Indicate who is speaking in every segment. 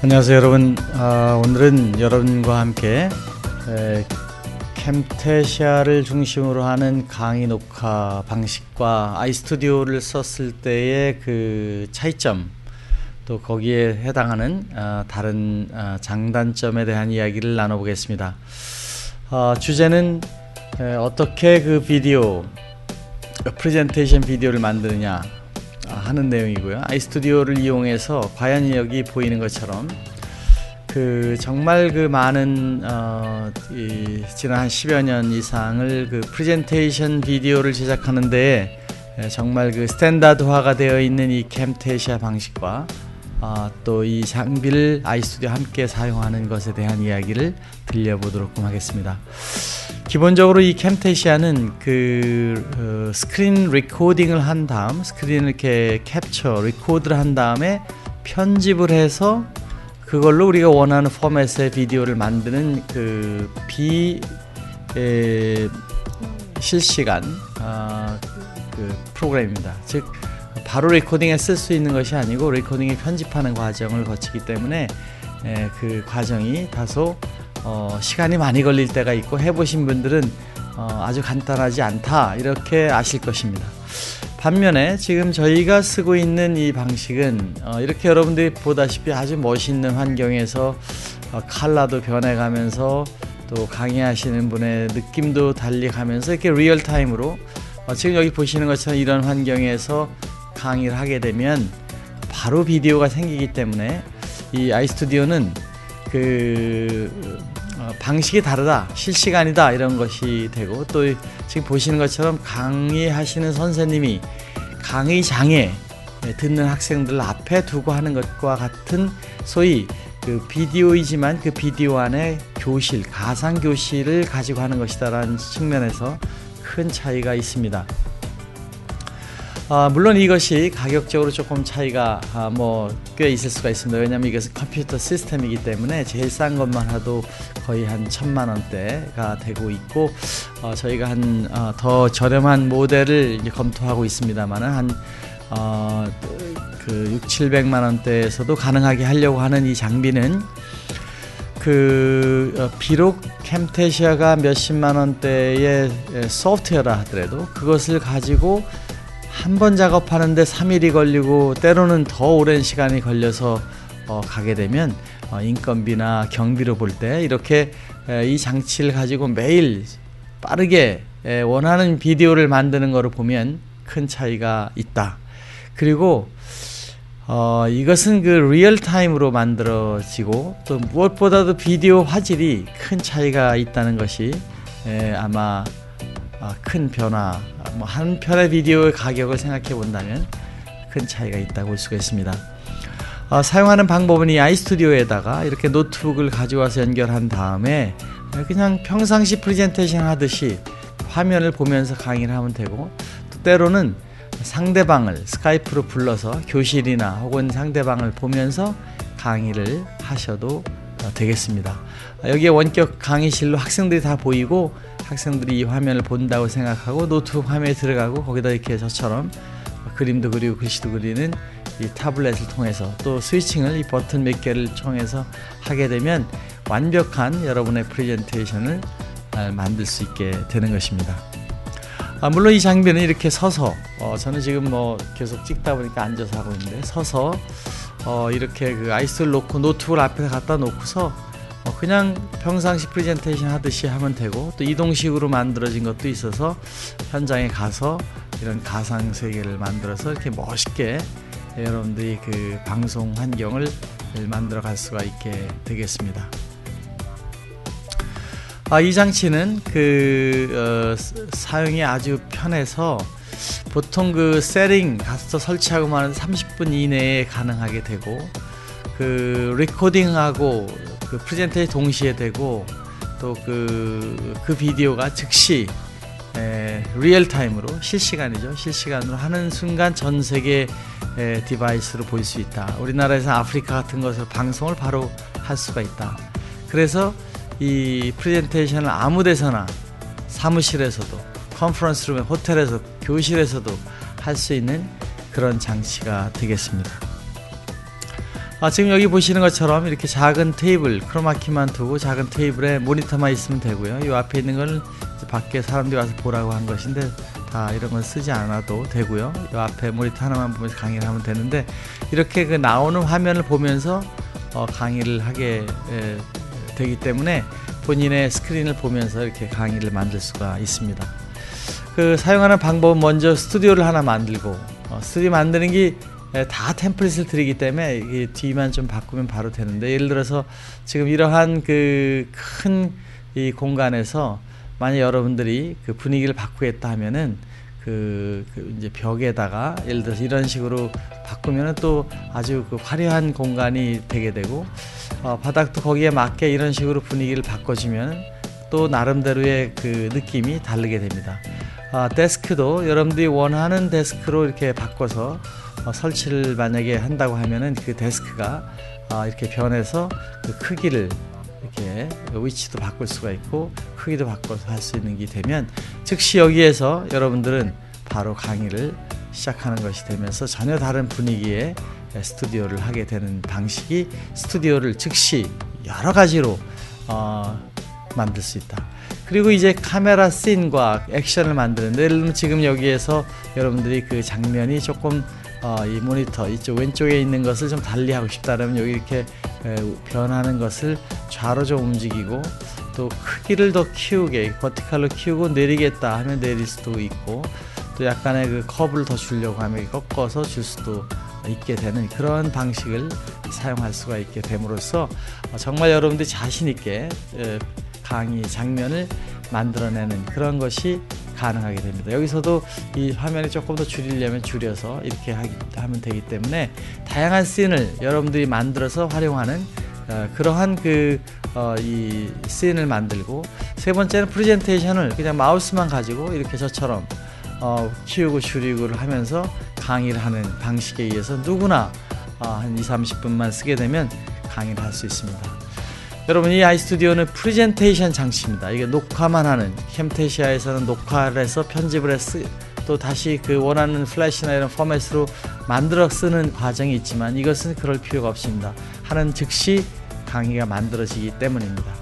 Speaker 1: 안녕하세요 여러분. 아, 오늘은 여러분과 함께 에, 캠테시아를 중심으로 하는 강의 녹화 방식과 아이스튜디오를 썼을 때의 그 차이점 또 거기에 해당하는 아, 다른 아, 장단점에 대한 이야기를 나눠보겠습니다. 아, 주제는 에, 어떻게 그 비디오 프레젠테이션 비디오를 만드느냐 하는 내용이고요. 아이스튜디오를 이용해서 과연 여기 보이는 것처럼 그 정말 그 많은 어, 이 지난 한 10여 년 이상을 그 프레젠테이션 비디오를 제작하는데 정말 그 standard화가 되어 있는 이 Camtasia 방식과 어, 또이 장비를 아이스튜디오 함께 사용하는 것에 대한 이야기를 들려보도록 하겠습니다. 기본적으로 이 Camtasia는 그 어, screen recording을 한 다음 스크린을 이렇게 capture record를 한 다음에 편집을 해서 그걸로 우리가 원하는 포맷의 비디오를 만드는 그 비 실시간 어, 그 프로그램입니다. 즉 바로 레코딩에 쓸 수 있는 것이 아니고 레코딩에 편집하는 과정을 거치기 때문에 에, 그 과정이 다소 어, 시간이 많이 걸릴 때가 있고 해보신 분들은 어, 아주 간단하지 않다 이렇게 아실 것입니다. 반면에 지금 저희가 쓰고 있는 이 방식은 어, 이렇게 여러분들이 보다시피 아주 멋있는 환경에서 어, 칼라도 변해가면서 또 강의하시는 분의 느낌도 달리 가면서 이렇게 real time으로 어, 지금 여기 보시는 것처럼 이런 환경에서 강의를 하게 되면 바로 비디오가 생기기 때문에 이 아이스튜디오는 그 어, 방식이 다르다, 실시간이다 이런 것이 되고 또 지금 보시는 것처럼 강의하시는 선생님이 강의장에 듣는 학생들 앞에 두고 하는 것과 같은 소위 그 비디오이지만 그 비디오 안에 교실, 가상 교실을 가지고 하는 것이다라는 측면에서 큰 차이가 있습니다. 아, 물론 이것이 가격적으로 조금 차이가 아, 뭐꽤 있을 수가 있습니다. 왜냐하면 이것은 컴퓨터 시스템이기 때문에 제일 싼 것만 해도 거의 한 천만 원대가 되고 있고 어, 저희가 한더 어, 저렴한 모델을 검토하고 있습니다만은 한 어, 그 6, 700만 원대에서도 가능하게 하려고 하는 이 장비는 그 어, 비록 캠테시아가 몇십만 원대의 소프트웨어라 하더라도 그것을 가지고 한 번 작업하는데 3일이 걸리고 때로는 더 오랜 시간이 걸려서 어, 가게 되면 어, 인건비나 경비로 볼 때 이렇게 에, 이 장치를 가지고 매일 빠르게 에, 원하는 비디오를 만드는 것을 보면 큰 차이가 있다. 그리고 어, 이것은 그 real time으로 만들어지고 또 무엇보다도 비디오 화질이 큰 차이가 있다는 것이 에, 아마 어, 큰 변화, 뭐한 편의 비디오의 가격을 생각해 본다면 큰 차이가 있다고 볼 수가 있습니다. 어, 사용하는 방법은 이 아이스튜디오에다가 이렇게 노트북을 가져와서 연결한 다음에 그냥 평상시 프레젠테이션 하듯이 화면을 보면서 강의를 하면 되고 또 때로는 상대방을 스카이프로 불러서 교실이나 혹은 상대방을 보면서 강의를 하셔도 어, 되겠습니다. 여기에 원격 강의실로 학생들이 다 보이고 학생들이 이 화면을 본다고 생각하고 노트북 화면에 들어가고 거기다 이렇게 저처럼 그림도 그리고 글씨도 그리는 이 타블렛을 통해서 또 스위칭을 이 버튼 몇 개를 통해서 하게 되면 완벽한 여러분의 프레젠테이션을 아, 만들 수 있게 되는 것입니다. 아, 물론 이 장비는 이렇게 서서 어, 저는 지금 뭐 계속 찍다 보니까 앉아서 하고 있는데 서서 어, 이렇게 그 아이스를 놓고 노트북을 앞에 갖다 놓고서 어, 그냥 평상시 프레젠테이션 하듯이 하면 되고 또 이동식으로 만들어진 것도 있어서 현장에 가서 이런 가상 세계를 만들어서 이렇게 멋있게 여러분들이 그 방송 환경을 만들어 갈 수가 있게 되겠습니다. 아, 이 장치는 그 어, 사용이 아주 편해서 보통 그 세팅 가서 설치하고만 30분 이내에 가능하게 되고 그 리코딩하고 그 프레젠테이션 동시에 되고 또 그 그 비디오가 즉시 에, real time으로 실시간이죠. 실시간으로 하는 순간 전 세계 에, device로 볼 수 있다. 우리나라에서 아프리카 같은 것을 방송을 바로 할 수가 있다. 그래서 이 프레젠테이션을 아무 데서나 사무실에서도 conference room 호텔에서 교실에서도 할 수 있는 그런 장치가 되겠습니다 아, 지금 여기 보시는 것처럼 이렇게 작은 테이블 크로마키만 두고 작은 테이블에 모니터만 있으면 되고요. 이 앞에 있는 건 밖에 사람들이 와서 보라고 한 것인데 다 이런 건 쓰지 않아도 되고요. 이 앞에 모니터 하나만 보면서 강의를 하면 되는데 이렇게 그 나오는 화면을 보면서 어, 강의를 하게 에, 되기 때문에 본인의 스크린을 보면서 이렇게 강의를 만들 수가 있습니다. 그 사용하는 방법은 먼저 스튜디오를 하나 만들고 어, 스튜디오 만드는 게 다 템플릿을 드리기 때문에 이 뒤만 좀 바꾸면 바로 되는데 예를 들어서 지금 이러한 그 큰 이 공간에서 만약 여러분들이 그 분위기를 바꾸겠다 하면은 그, 그 이제 벽에다가 예를 들어서 이런 식으로 바꾸면은 또 아주 그 화려한 공간이 되게 되고 어, 바닥도 거기에 맞게 이런 식으로 분위기를 바꿔주면 또 나름대로의 그 느낌이 다르게 됩니다. 아, 데스크도 여러분들이 원하는 데스크로 이렇게 바꿔서 어, 설치를 만약에 한다고 하면은 그 데스크가 아, 이렇게 변해서 그 크기를 이렇게 위치도 바꿀 수가 있고 크기도 바꿔서 할 수 있는 게 되면 즉시 여기에서 여러분들은 바로 강의를 시작하는 것이 되면서 전혀 다른 분위기의 스튜디오를 하게 되는 방식이 스튜디오를 즉시 여러 가지로 어, 만들 수 있다. 그리고 이제 카메라 씬과 액션을 만드는데 예를 들면 지금 여기에서 여러분들이 그 장면이 조금 어, 이 모니터 이쪽 왼쪽에 있는 것을 좀 달리 하고 싶다면 여기 이렇게 에, 변하는 것을 좌로 좀 움직이고 또 크기를 더 키우게 버티칼로 키우고 내리겠다 하면 내릴 수도 있고 또 약간의 그 컵을 더 주려고 하면 꺾어서 줄 수도 있게 되는 그런 방식을 사용할 수가 있게 됨으로써 정말 여러분들이 자신 있게 강의 장면을 만들어내는 그런 것이 가능하게 됩니다. 여기서도 이 화면을 조금 더 줄이려면 줄여서 이렇게 하면 되기 때문에 다양한 씬을 여러분들이 만들어서 활용하는 어, 그러한 그, 어, 이 씬을 만들고 세 번째는 프레젠테이션을 그냥 마우스만 가지고 이렇게 저처럼 어, 키우고 줄이고를 하면서 강의를 하는 방식에 의해서 누구나 어, 한 2, 30분만 쓰게 되면 강의를 할 수 있습니다. 여러분 이 아이스튜디오는 프레젠테이션 장치입니다. 이게 녹화만 하는 캠테시아에서는 녹화를 해서 편집을 해서 또 다시 그 원하는 플래시나 이런 포맷으로 만들어 쓰는 과정이 있지만 이것은 그럴 필요가 없습니다. 하는 즉시 강의가 만들어지기 때문입니다.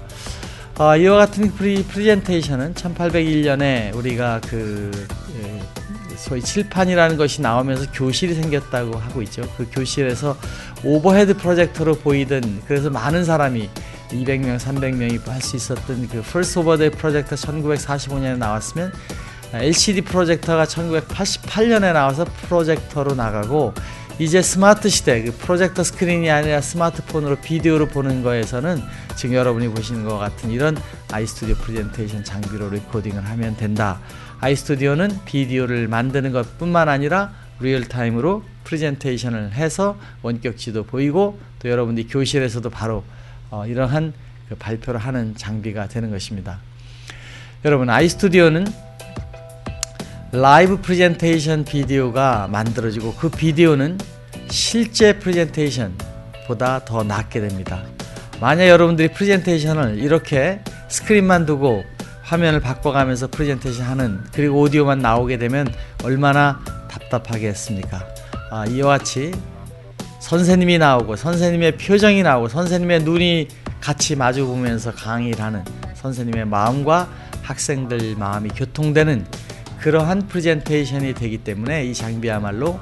Speaker 1: 어, 이와 같은 프리, 프레젠테이션은 1801년에 우리가 그 예, 소위 칠판이라는 것이 나오면서 교실이 생겼다고 하고 있죠. 그 교실에서 오버헤드 프로젝터로 보이던 그래서 많은 사람이 200명, 300명이 할 수 있었던 그 First Overhead 프로젝터 1945년에 나왔으면 LCD 프로젝터가 1988년에 나와서 프로젝터로 나가고 이제 스마트 시대, 그 프로젝터 스크린이 아니라 스마트폰으로 비디오로 보는 거에서는 지금 여러분이 보시는 것 같은 이런 아이스튜디오 프레젠테이션 장비로 레코딩을 하면 된다. 아이스튜디오는 비디오를 만드는 것 뿐만 아니라 real time으로 프레젠테이션을 해서 원격 지도 보이고 또 여러분들이 교실에서도 바로 어, 이러한 그 발표를 하는 장비가 되는 것입니다. 여러분 아이스튜디오는 라이브 프레젠테이션 비디오가 만들어지고 그 비디오는 실제 프레젠테이션보다 더 낫게 됩니다. 만약 여러분들이 프레젠테이션을 이렇게 스크린만 두고 화면을 바꿔가면서 프레젠테이션 하는 그리고 오디오만 나오게 되면 얼마나 답답하겠습니까? 아, 이와 같이 선생님이 나오고 선생님의 표정이 나오고 선생님의 눈이 같이 마주 보면서 강의를 하는 선생님의 마음과 학생들 마음이 교통되는 그러한 프레젠테이션이 되기 때문에 이 장비야말로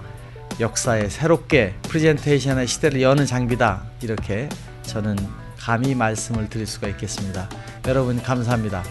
Speaker 1: 역사에 새롭게 프레젠테이션의 시대를 여는 장비다 이렇게 저는 감히 말씀을 드릴 수가 있겠습니다. 여러분 감사합니다.